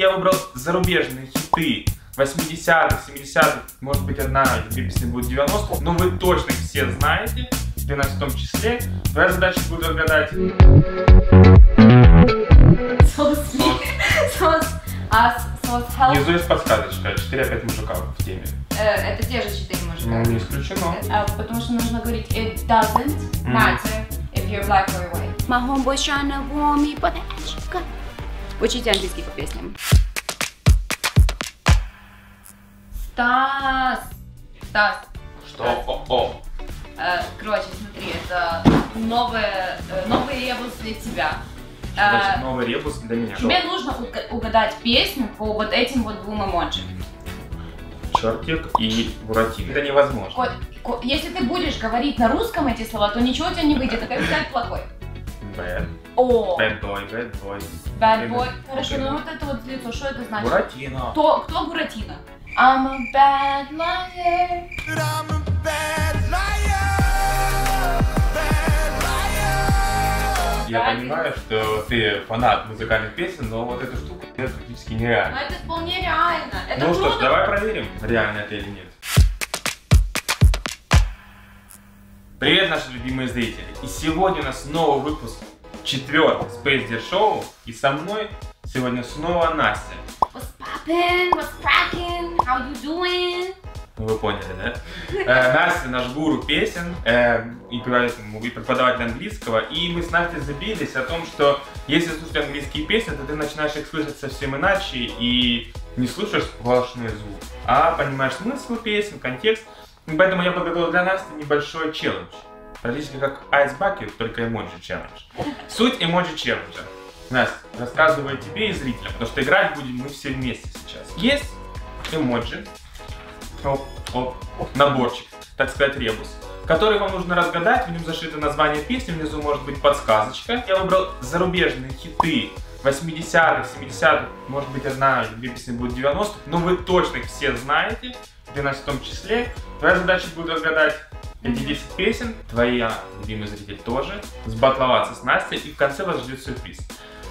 Я выбрал зарубежные хиты 80-х, 70-х, может быть одна или две песни будут 90-х, но вы точно их все знаете, 12 в том числе. Твоя задача будет отгадать. Сос, сос, а сос help. Внизу есть подсказочка, 4-5 мужика в теме. Э, Это те же четыре мужика. Ну, не исключено. А, Потому что нужно говорить it doesn't matter if you're black or white. My homeboy's trying to warn me, but I actually got... Учите английский по песням. Стас. Стас. Что? О-о. Э, Короче, смотри, это новое, э, новый ребус для тебя. Э, Значит, новый ребус для меня. Тебе нужно уга- угадать песню по вот этим вот двум эмоджи. Чертик и Буратино. Это невозможно. Если ты будешь говорить на русском эти слова, то ничего у тебя не выйдет, это как плохой. Bad. О, Bad boy, bad boy. bad boy. Хорошо, ну вот это вот лицо, что это значит? Буратино. Кто, кто Буратино? I'm a bad liar. I'm a bad liar, bad liar. Я понимаю, что ты фанат музыкальных песен, но вот эту штуку это практически Но нереально. это вполне реально. Это Ну что ж, круто. давай проверим, реально это или нет. Привет, наши любимые зрители! И сегодня у нас новый выпуск четвертый Space Deer Show. И со мной сегодня снова Настя. What's poppin'? What's crackin'? How you doing? Ну, Вы поняли, да? Э, Настя наш гуру песен э, и и преподаватель английского. И мы с Настей забились о том, что если слушать английские песни, то ты начинаешь их слышать совсем иначе и не слушаешь сплошные звуки, а понимаешь смысл песен, контекст. И поэтому я подготовил для Насти небольшой челлендж. Практически как Ice Bucket, только эмоджи челлендж. Суть эмоджи челленджа. Настя, рассказываю тебе и зрителям, потому что играть будем мы все вместе сейчас. Есть эмоджи, оп, оп, наборчик, так сказать, ребус, который вам нужно разгадать, в нем зашито название песни, внизу может быть подсказочка. Я выбрал зарубежные хиты 80-х, 70-х, может быть одна или две песни будут 90-х, но вы точно их все знаете, 12 в том числе. Твоя задача будет разгадать эти 10 песен, твоя любимый зритель тоже, сбатловаться с Настей, и в конце вас ждет сюрприз.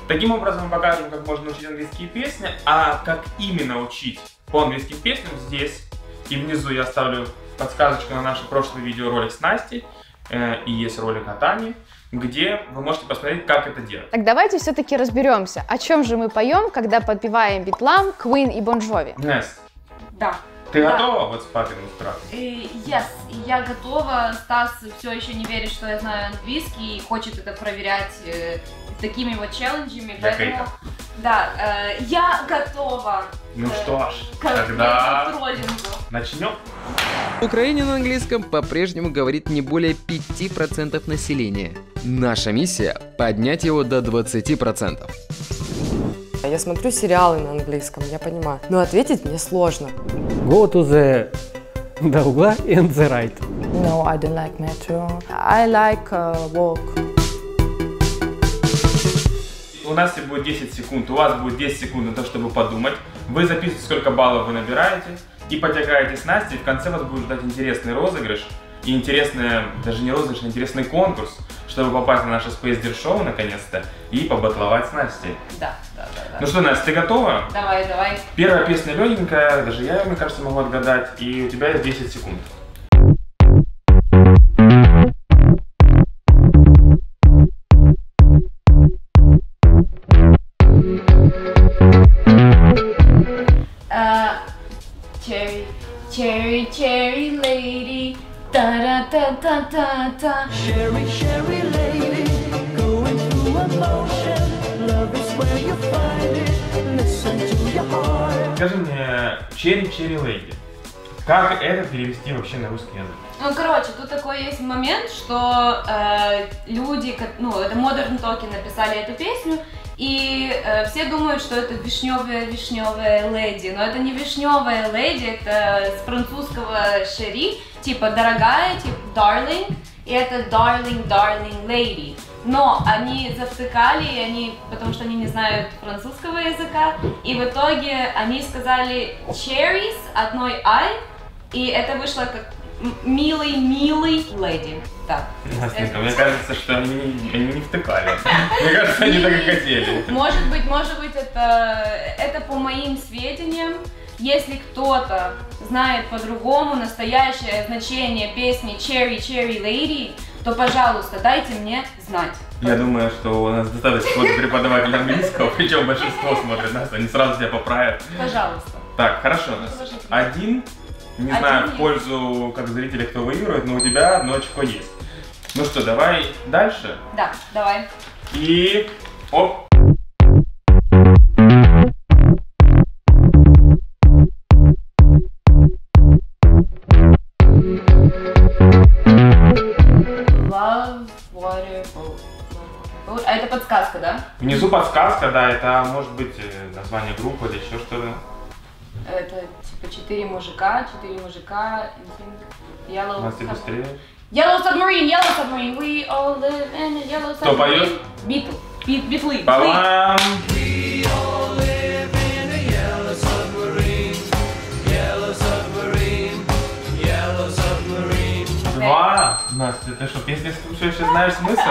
Таким образом мы покажем, как можно учить английские песни, а как именно учить по английским песням здесь. И внизу я оставлю подсказочку на наш прошлый видеоролик с Настей, э, и есть ролик от Ани, где вы можете посмотреть, как это делать. Так давайте все-таки разберемся, о чем же мы поем, когда подпеваем битлам, Queen и Bon Jovi. Настя, Да. Ты Да. готова вот с папиным страхом? Э, Yes, я готова. Стас все еще не верит, что я знаю английский и хочет это проверять э, такими вот челленджами. Для поэтому, хейта. да, э, я готова Ну э, что ж, к тогда троллингу. начнем. В Украине на английском по-прежнему говорит не более 5% населения. Наша миссия – поднять его до 20%. Я смотрю сериалы на английском, я понимаю. Но ответить мне сложно. Go to the the угла and the right. No, I don't like metro. I like uh, walk. У нас будет 10 секунд, у вас будет 10 секунд на то, чтобы подумать. Вы записываете, сколько баллов вы набираете, и потягаете с Настей. В конце вас будет ждать интересный розыгрыш. И интересный, даже не розыгрыш, а интересный конкурс, чтобы попасть на наше Space Deer Show наконец-то и побатловать с Настей. Да, да, да, да. Ну что, Настя, ты готова? Давай, давай. Первая песня легенькая, даже я, мне кажется, могу отгадать. И у тебя есть 10 секунд. Как это перевести вообще на русский язык? Ну, короче, тут такой есть момент, что э, люди, ну, это Modern Talking написали эту песню, и э, все думают, что это вишневая вишневая леди, но это не вишневая леди, это с французского шери, типа дорогая, типа darling, и это darling, darling lady. Но они завтыкали, и они, потому что они не знают французского языка, и в итоге они сказали cherries одной I, и это вышло как милый, милый леди. Так. Настенька, мне кажется, что они, они не втыкали. Мне кажется, они так и хотели. Может быть, может быть, это, это по моим сведениям. Если кто-то знает по-другому настоящее значение песни Cherry Cherry Lady, то, пожалуйста, дайте мне знать. Я думаю, что у нас достаточно вот преподавателей английского, причем большинство смотрит нас, они сразу тебя поправят. Пожалуйста. Так, хорошо. Один, не Один знаю, в пользу как зрителя, кто выигрывает, но у тебя одно очко есть. Ну что, давай дальше. Да, давай. И... Оп. Love, water, boat. Boat. А это подсказка, да? Внизу подсказка, да, это может быть э, название группы или еще что-то. Это типа четыре мужика, четыре мужика. Yellow, Настя, быстрее. Yellow Submarine, Yellow Submarine. We all live in a yellow submarine. Кто поет? Битл. Бит, битлы. Два. Настя, ты что, песни слушаешь и знаешь смысл?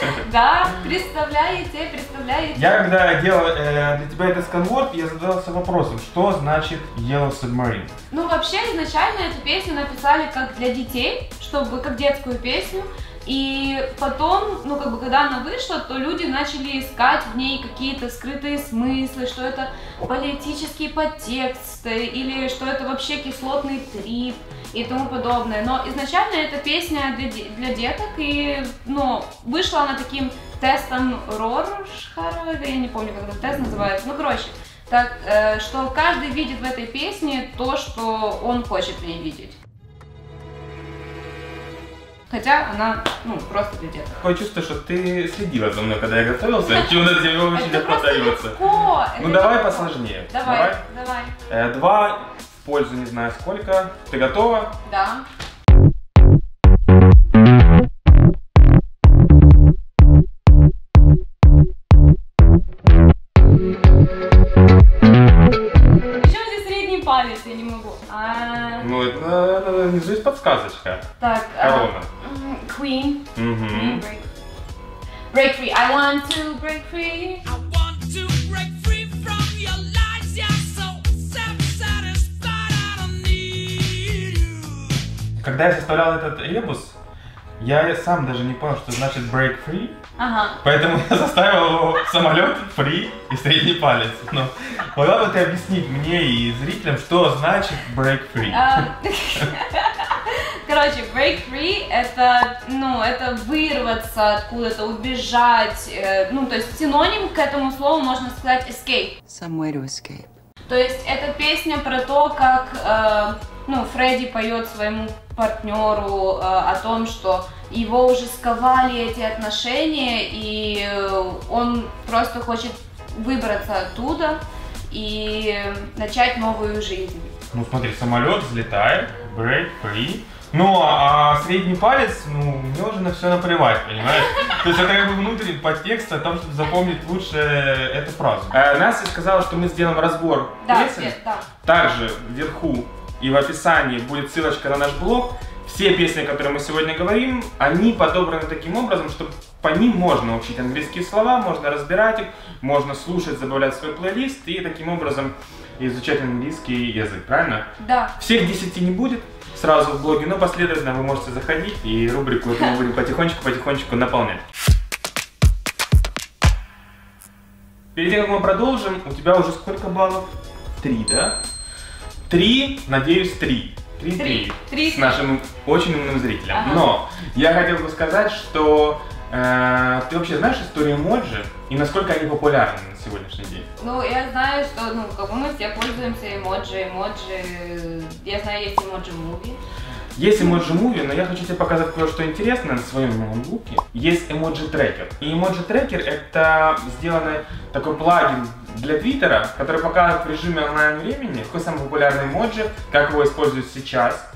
Да, представляете, представляете. Я когда делал э, для тебя этот сканворд, я задался вопросом, что значит Yellow Submarine? Ну, вообще, изначально эту песню написали как для детей, чтобы как детскую песню. И потом, ну, как бы, когда она вышла, то люди начали искать в ней какие-то скрытые смыслы, что это политический подтекст, э, или что это вообще кислотный трип и тому подобное. Но изначально эта песня для, для деток, и, ну, вышла она таким тестом Роршхара, я не помню, как этот тест называется, ну, короче, так, э, что каждый видит в этой песне то, что он хочет в ней видеть. Хотя она, ну, просто для деток. Такое чувство, что ты следила за мной, когда я готовился, чего-то тебе очень Это легко дается. это Ну давай посложнее. Давай, давай. Э, Два в пользу не знаю сколько. Ты готова? Да. Палец, я не могу. А, Ну, это э, внизу есть подсказочка. так, а, Корона. м, Queen. Мгм. Queen, break. Break free. I want to break free. Когда я составлял этот ребус, я сам даже не понял, что значит break free. Ага. Поэтому я заставил его самолет free и средний палец. Но могла бы ты объяснить мне и зрителям, что значит break free? Короче, break free это, ну, это вырваться откуда-то, убежать. э, ну, то есть синоним к этому слову можно сказать escape. Some way to escape. То есть это песня про то, как, э, ну, Фредди поет своему партнеру э, о том, что его уже сковали эти отношения, и э, он просто хочет выбраться оттуда и начать новую жизнь. Ну смотри, самолет взлетает, break free. Ну, а, а средний палец, ну, мне уже на все наплевать, понимаешь? То есть это как бы внутренний подтекст о том, чтобы запомнить лучше эту фразу. Э, Настя сказала, что мы сделаем разбор Да, песен. Свет, да. Также вверху и в описании будет ссылочка на наш блог. Все песни, о которых мы сегодня говорим, они подобраны таким образом, что по ним можно учить английские слова, можно разбирать их, можно слушать, добавлять в свой плейлист и таким образом изучать английский язык, правильно? Да. Всех 10 не будет сразу в блоге, но последовательно вы можете заходить и рубрику эту мы будем потихонечку-потихонечку наполнять. Перед тем, как мы продолжим, у тебя уже сколько баллов? Три, да? Три, надеюсь, три. Три, три. Три. С нашим очень умным зрителем. Ага. Но я хотел бы сказать, что э, ты вообще знаешь историю эмоджи и насколько они популярны сегодняшний день? Ну, я знаю, что, ну, как бы мы все пользуемся эмоджи, эмоджи, я знаю, есть эмоджи муви. Есть эмоджи муви, но я хочу тебе показать кое-что интересное на своем ноутбуке. Есть эмоджи трекер. И эмоджи трекер это сделанный такой плагин для Твиттера, который показывает в режиме онлайн времени, какой самый популярный эмоджи, как его используют сейчас,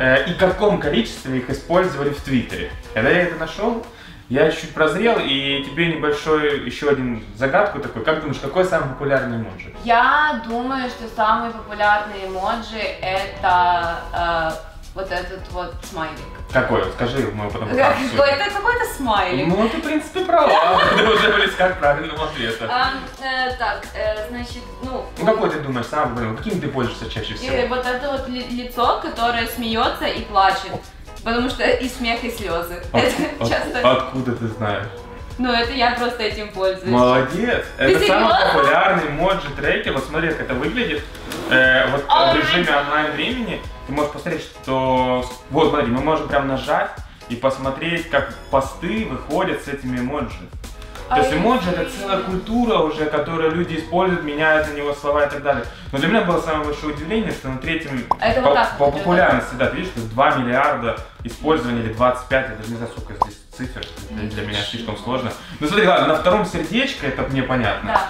э, и в каком количестве их использовали в Твиттере. Когда я это нашел, я чуть-чуть прозрел, и тебе небольшой еще один загадку такой. Как думаешь, какой самый популярный эмоджи? Я думаю, что самый популярный эмоджи это Вот этот вот смайлик. Какой? Скажи, мы потом Какой-то обсудим. какой-то смайлик. Ну, ты, в принципе, права. Ты уже близка к правильному ответу. Ам, э, так, э, значит, ну... Ну, какой ты думаешь, самый блин, каким ты пользуешься чаще всего? вот это вот ли- лицо, которое смеется и плачет. Потому что и смех, и слезы. От- Это от- часто... Откуда ты знаешь? Ну, это я просто этим пользуюсь. Молодец! Это самый серьезно? популярный моджи трекер. Вот смотри, как это выглядит. Э, вот О, в режиме онлайн времени ты можешь посмотреть, что... Вот, смотри, мы можем прям нажать и посмотреть, как посты выходят с этими эмоджи. То есть эмоджи это целая культура уже, которую люди используют, меняют на него слова и так далее. Но для меня было самое большое удивление, что на третьем А это по, вот так по популярности, да, ты видишь, что 2 миллиарда использований или 25, я даже не знаю, сколько здесь цифр, это для меня слишком сложно. Ну смотри, ладно, на втором сердечко, это мне понятно. Да.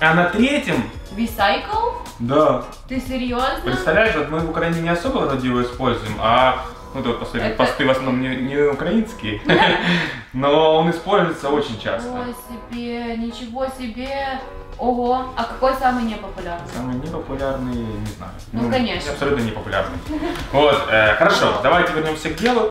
А на третьем, Recycle? да, Ты серьезно? представляешь, вот мы в Украине не особо вроде его используем, а ну вот посмотри, Это- посты в основном не, не украинские, но он используется очень часто. Ничего себе, ничего себе. Ого, а какой самый непопулярный? Самый непопулярный, не знаю. Ну, конечно. Абсолютно непопулярный. Вот, э, хорошо, давайте вернемся к делу.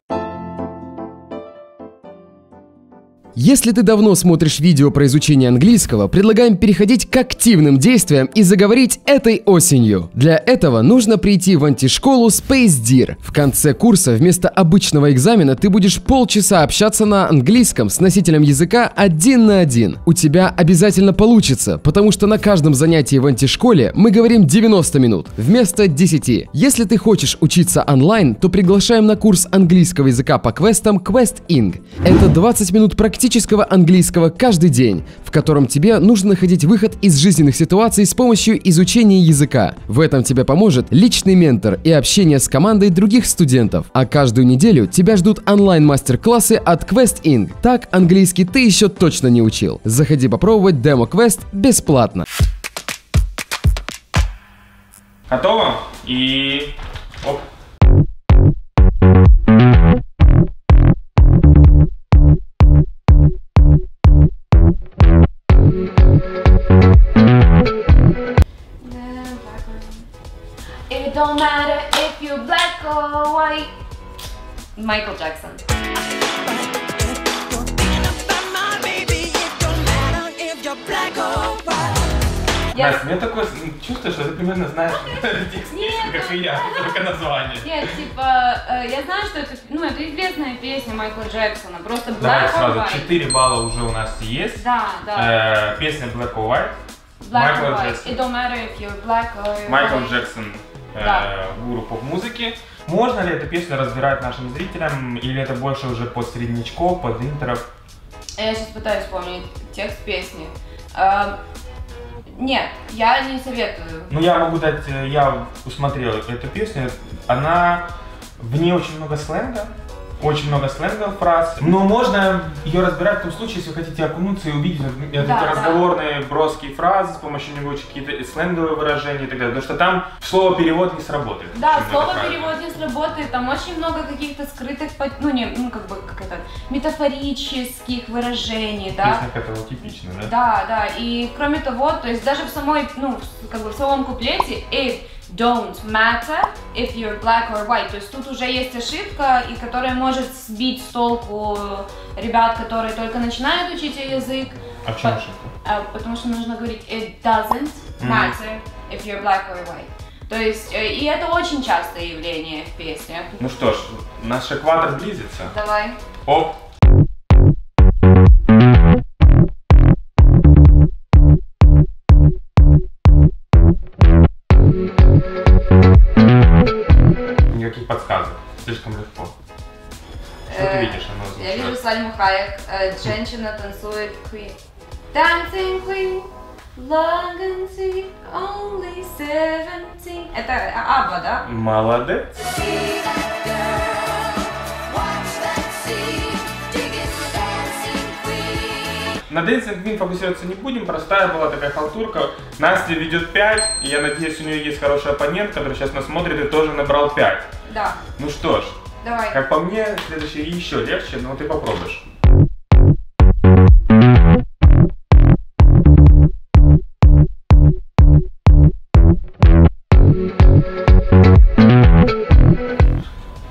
Если ты давно смотришь видео про изучение английского, предлагаем переходить к активным действиям и заговорить этой осенью. Для этого нужно прийти в антишколу Space Deer. В конце курса вместо обычного экзамена ты будешь полчаса общаться на английском с носителем языка один на один. У тебя обязательно получится, потому что на каждом занятии в антишколе мы говорим 90 минут вместо 10. Если ты хочешь учиться онлайн, то приглашаем на курс английского языка по квестам Quest Ing. Это 20 минут практического английского каждый день, в котором тебе нужно находить выход из жизненных ситуаций с помощью изучения языка. В этом тебе поможет личный ментор и общение с командой других студентов. А каждую неделю тебя ждут онлайн-мастер-классы от Quest Ing. Так английский ты еще точно не учил. Заходи попробовать демо-квест бесплатно. Готово? И... white. Michael Jackson. Я- Настя, меня такое чувство, что ты примерно знаешь текст песни, как и я, только название. Нет, типа, э, я знаю, что это, ну, это известная песня Майкла Джексона, просто Давай Black or сразу, White. 4 балла уже у нас есть. Да, да. Э, Песня Black or White. Black or white. It don't matter if you're black or Майкл white. Э, Да. гуру поп-музыки. Можно ли эту песню разбирать нашим зрителям, или это больше уже под среднячков, под интеров? Я сейчас пытаюсь вспомнить текст песни. Эм, Нет, я не советую. Ну, я могу дать, э, я усмотрел эту песню, она, в ней очень много сленга, очень много сленговых фраз, но можно ее разбирать в том случае, если вы хотите окунуться и увидеть вот эти Да, да. разговорные броские фразы, с помощью него какие-то сленговые выражения и так далее, потому что там слово перевод не сработает. Да, слово перевод не сработает, там очень много каких-то скрытых, ну не, ну как бы, как это, метафорических выражений, да. Песня к этому типична, да? Да, да, и кроме того, то есть даже в самой, ну, как бы в самом куплете it don't matter if you're black or white, то есть тут уже есть ошибка, и которая может сбить с толку ребят, которые только начинают учить язык, А в чем ошибка? а, потому что нужно говорить it doesn't matter if you're black or white. То есть, э, и это очень частое явление в песнях. Ну что ж, наш экватор близится. Давай. Оп. Хайек. э, Женщина танцует queen. Dancing queen, long and sweet, only seventeen. Это Абба, да? Молодец. На Dancing Queen фокусироваться не будем, простая была такая халтурка. Настя ведет 5, и я надеюсь, у нее есть хороший оппонент, который сейчас нас смотрит и тоже набрал 5. Да. Ну что ж, Давай. Как по мне, следующий еще легче, но ты попробуешь.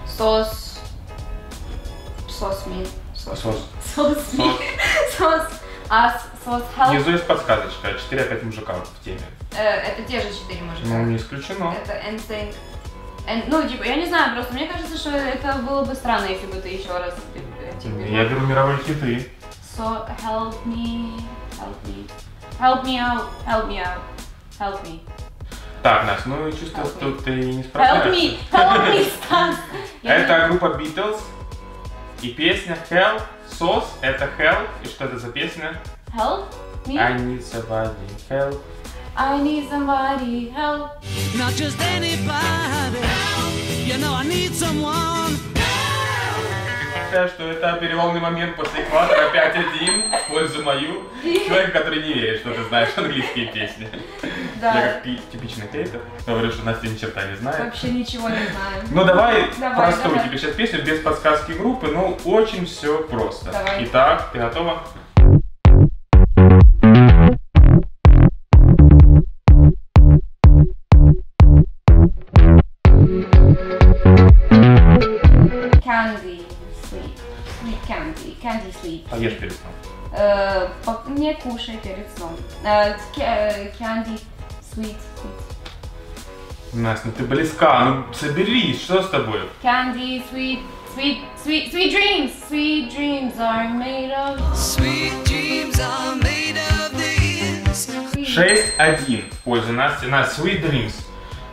Сос. Сос ми. Сос. Сос. Сос. Сос. А сос help. Внизу есть подсказочка. 4 опять мужика в теме. Э, это те же 4 мужика. Ну, не исключено. Это NSYNC. Эн- ну, типа, я не знаю, просто мне кажется, что это было бы странно, если бы ты еще раз э, типа, Я беру мировые хиты. So help me, help me, help me out, help me out, help me, Так, Настя, ну чувствую, Help что me. ты не help справляешься. me, help me, Стас. Это группа Beatles. И песня Help, SOS, это Help. И что это за песня? Help me, I need somebody help. I need somebody help. Not just anybody. You know I need someone. Считаю, что это переломный момент после экватора 5-1 в пользу мою. Человек, который не верит, что ты знаешь английские песни. Я Да, как пи- типичный хейтер говорю, что Настя ни черта не знает. вообще ничего не знаю. Ну давай, Давай, простую давай. тебе сейчас песню без подсказки группы, ну очень все просто. Давай. Итак, ты готова? Candy sleep. Поешь перед сном. Э, по- не кушай перед сном. Э, э, Candy sweet, sweet. Настя, ну ты близка, ну соберись, что с тобой? Candy, sweet, sweet, sweet, sweet dreams. Sweet dreams are made of. Sweet dreams are made of this. Sweet. 6-1 в пользу Насти. Настя, Sweet Dreams.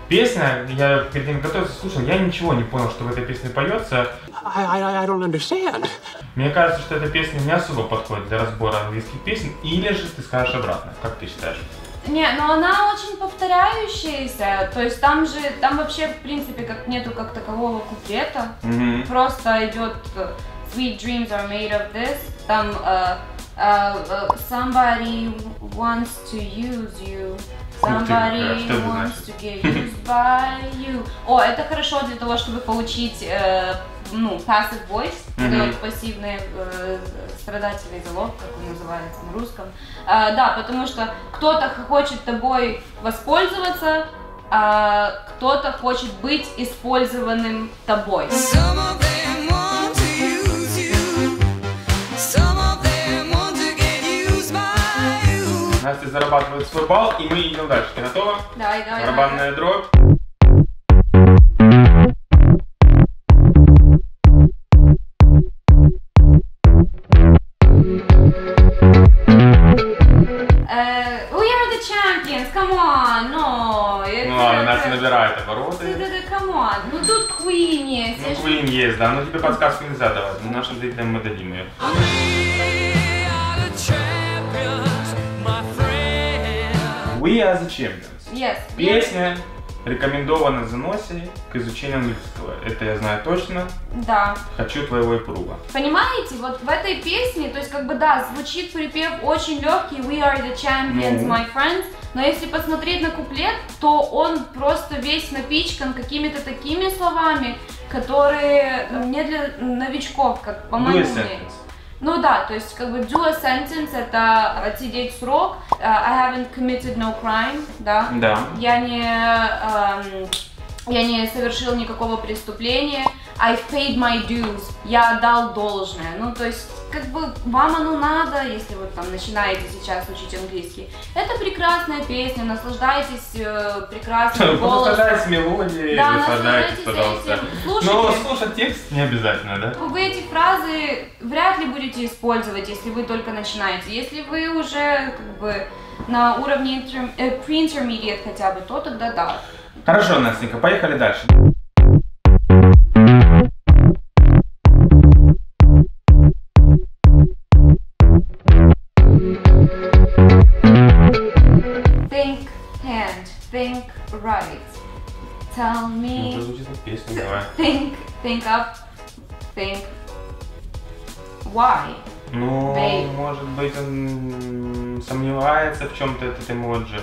Песня, я перед как готовился, слушал, я ничего не понял, что в этой песне поется. I, I, I don't understand. Мне кажется, что эта песня не особо подходит для разбора английских песен, или же ты скажешь обратно, как ты считаешь? Не, но она очень повторяющаяся. То есть там же, там вообще в принципе как нету как такового куплета. Мгм. Просто идет э, Sweet dreams are made of this. Там э, э, somebody wants to use you. Somebody что это wants значит? to get used by you. О, это хорошо для того, чтобы получить э, ну, passive voice, это вот пассивный э, страдательный залог, как он называется на русском. А, да, потому что кто-то хочет тобой воспользоваться, а кто-то хочет быть использованным тобой. Some of them Настя зарабатывает свой балл, и мы идем дальше. Ты готова? Давай, давай, давай. Барабанная дробь. Э, we are the champions, come on, no. Ну ладно, Настя набирает обороты. Да-да-да, come on. Ну тут Queen есть. Ну, Queen есть, да, но тебе подсказку нельзя давать, но нашим зрителям мы дадим ее. We are the champions. Yes. Песня рекомендована Заноси к изучению английского. Это я знаю точно. Да. Хочу твоего Эпруга. Понимаете, вот в этой песне, то есть как бы да, звучит припев очень легкий We are the champions, Ну. my friends, но если посмотреть на куплет, то он просто весь напичкан какими-то такими словами, которые ну, не для новичков, как по Do моему мнению. Ну да, то есть как бы do a sentence это отсидеть срок, uh, I haven't committed no crime, да, Да. я не, эм, я не совершил никакого преступления, I've paid my dues, я отдал должное. Ну, то есть, как бы, вам оно надо, если вы там начинаете сейчас учить английский. Это прекрасная песня, наслаждайтесь э, прекрасным голосом. Наслаждайтесь мелодией, Да, наслаждайтесь, наслаждайтесь пожалуйста. этим. Слушайте. Но слушать текст не обязательно, да? Вы эти фразы вряд ли будете использовать, если вы только начинаете. Если вы уже как бы на уровне интер- э, pre-intermediate хотя бы, то тогда да. Хорошо, Настенька, поехали дальше. Think hand, think right. Tell Ну, me. это звучит как песня, давай. Think, think up, think why. Ну, Babe. может быть, он сомневается в чем-то этот эмоджи.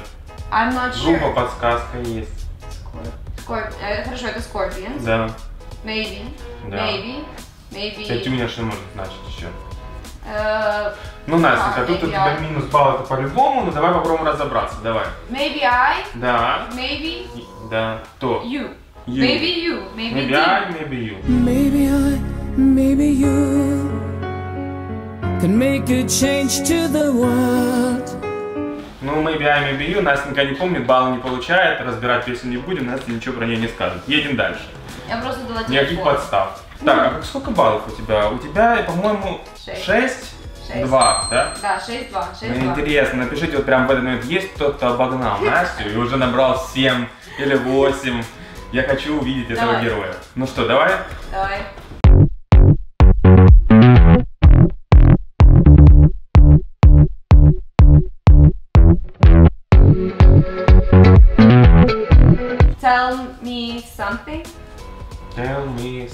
I'm not sure. Группа подсказка есть. Scorp- э, хорошо, это Scorpions. Да. Maybe. Да. Maybe. Maybe. Пятюня что может значить еще? Ну, Настенька, А, тут у тебя минус балл это по-любому, но давай попробуем разобраться, давай. maybe I. Да, Maybe да, кто? you. You. Maybe you. Maybe, Maybe you. I, maybe you. Maybe I, maybe you can make a change to the world. Ну, maybe I, maybe you. Настенька не помнит, баллы не получает, разбирать песню не будем, Настя ничего про нее не скажет. Едем дальше. Я просто дала Никаких телефон. подстав. Так, а как сколько баллов у тебя? У тебя, по-моему, Шесть. 6? Шесть. 2, да? Да, 6-2, Ну, 6-2. интересно, напишите вот прям в этот момент, есть кто-то, кто обогнал Настю и уже набрал 7 или 8. Я хочу увидеть этого Давай. героя. Ну что, давай? Давай.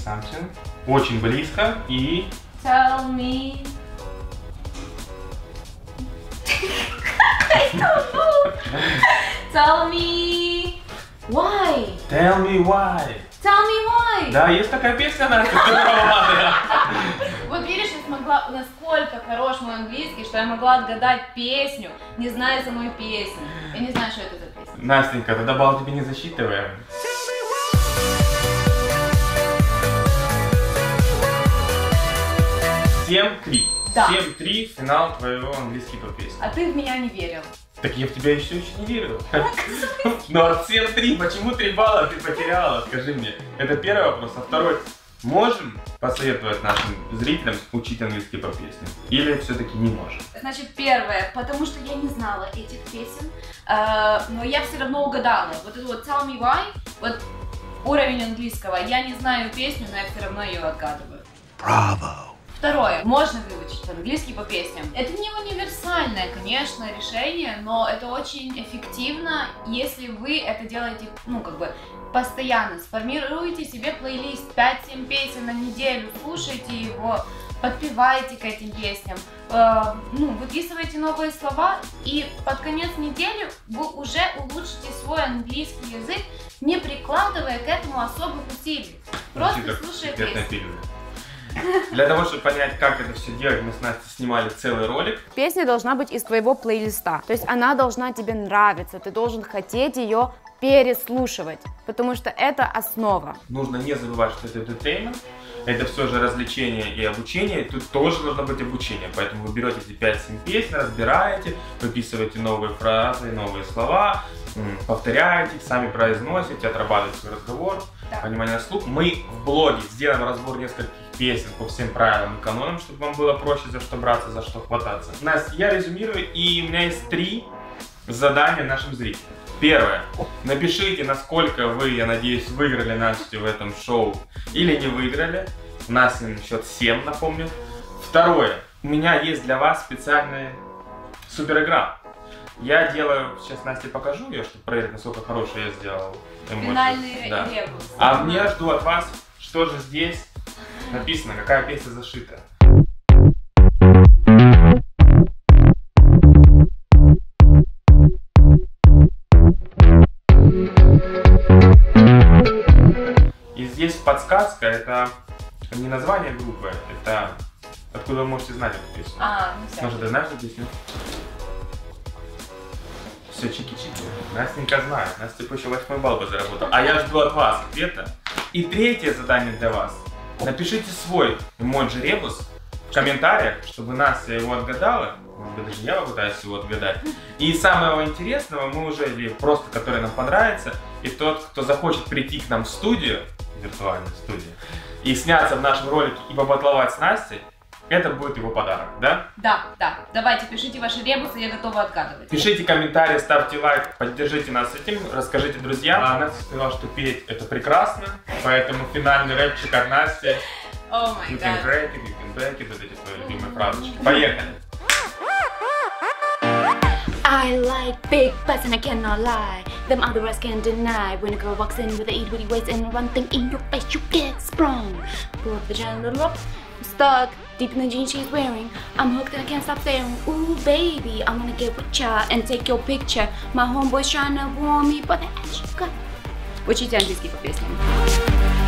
Something. Очень близко и... Tell me. I don't know. Tell me why. Tell me why. Tell me why. Да, есть такая песня, да. Вот видишь, я смогла, насколько хорош мой английский, что я могла отгадать песню, не зная самой песни. Я не знаю, что это за песня. Настенька, тогда балл тебе не засчитываем. Семь три. Да. 7-3 финал твоего английский по песне. А ты в меня не верил. Так я в тебя еще еще не верил. Ну от 7-3, почему 3 балла ты потеряла? Скажи мне. Это первый вопрос. А второй, можем посоветовать нашим зрителям учить английский по песне? Или все-таки не можем? Значит, первое, потому что я не знала этих песен, э, но я все равно угадала. Вот это вот Tell Me Why, вот уровень английского. Я не знаю песню, но я все равно ее отгадываю. Bravo. Второе. Можно выучить английский по песням. Это не универсальное, конечно, решение, но это очень эффективно, если вы это делаете, ну, как бы, постоянно. Сформируйте себе плейлист 5-7 песен на неделю, слушайте его, подпевайте к этим песням, э, ну, выписывайте новые слова, и под конец недели вы уже улучшите свой английский язык, не прикладывая к этому особых усилий. Просто слушая песни. Для того, чтобы понять, как это все делать, мы с Настей снимали целый ролик. Песня должна быть из твоего плейлиста. То есть она должна тебе нравиться, ты должен хотеть ее переслушивать, потому что это основа. Нужно не забывать, что это entertainment, это все же развлечение и обучение, и тут тоже должно быть обучение. Поэтому вы берете эти 5-7 песен, разбираете, выписываете новые фразы, новые слова, повторяете сами произносите, отрабатываете свой разговор, Да. понимание слух. Мы в блоге сделаем разбор нескольких песен по всем правилам и канонам, чтобы вам было проще за что браться, за что хвататься. Настя, я резюмирую, и у меня есть три задания нашим зрителям. Первое. Напишите, насколько вы, я надеюсь, выиграли Настю в этом шоу или не выиграли. У нас на счет 7, напомню. Второе. У меня есть для вас специальная супер игра. Я делаю, сейчас Насте покажу ее, чтобы проверить, насколько хорошую я сделал эмоции. Финальный Да. ребус. А мне жду от вас, что же здесь написано, какая песня зашита. И здесь подсказка, это не название группы, это откуда вы можете знать эту песню. А, ну все. Может, ты знаешь эту песню? Все, чики-чики. Настенька знает. Настя еще восьмой балл бы заработал. А я жду от вас ответа. И третье задание для вас. Напишите свой эмоджи ребус в комментариях, чтобы Настя его отгадала. Может быть, даже я попытаюсь его отгадать. И самого интересного мы уже, или просто который нам понравится, и тот, кто захочет прийти к нам в студию, виртуальную студию, и сняться в нашем ролике и побатловать с Настей, это будет его подарок, да? Да, да. Давайте, пишите ваши ребусы, я готова отгадывать. Пишите комментарии, ставьте лайк, поддержите нас этим, расскажите друзьям. А Настя сказала, что петь это прекрасно, поэтому финальный рэпчик от Насти. О май You can гад. break it, you can back it, вот эти твои любимые фразочки. Поехали! I like big butts and I cannot lie. Them other guys can't deny. When a girl walks in with a itty bitty waist and one thing in your face, you get sprung. Pull up the gentleman up, stuck deep in the jeans she's wearing. I'm hooked and I can't stop staring. Ooh, baby, I'm gonna get with ya and take your picture. My homeboy's trying to warn me, but I actually got... Which he done, please keep a name.